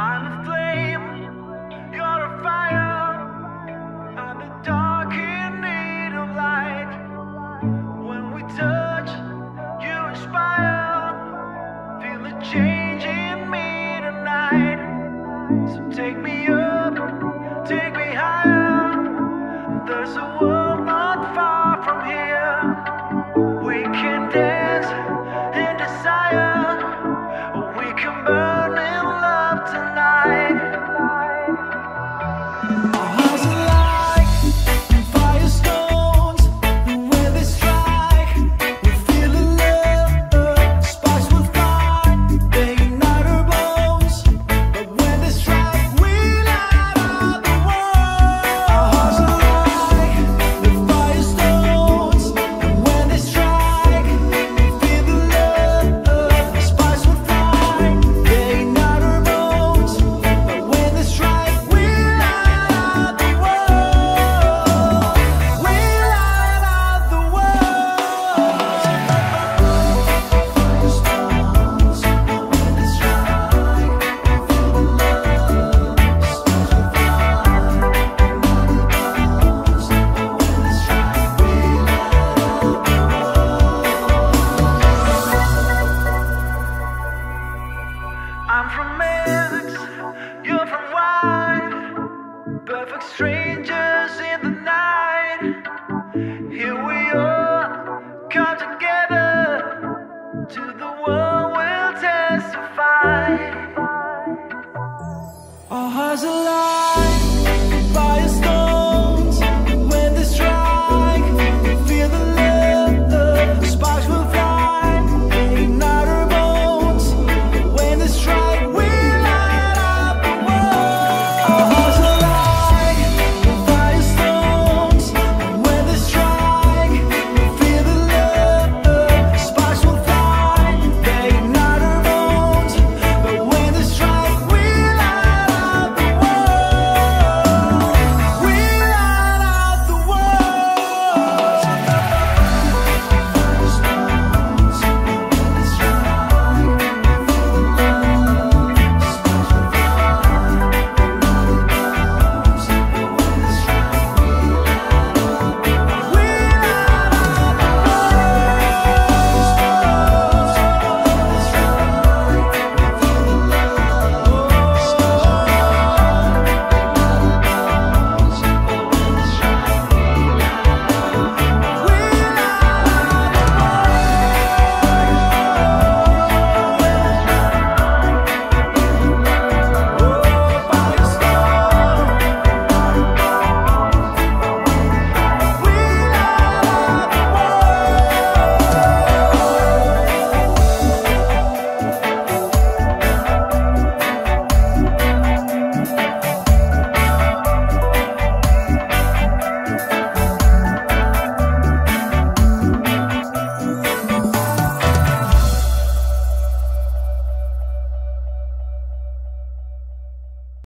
I'm a flame, you're a fire. I'm the dark in need of light. When we touch, you inspire. Feel the change in me tonight. So take me up, take wine, perfect strength.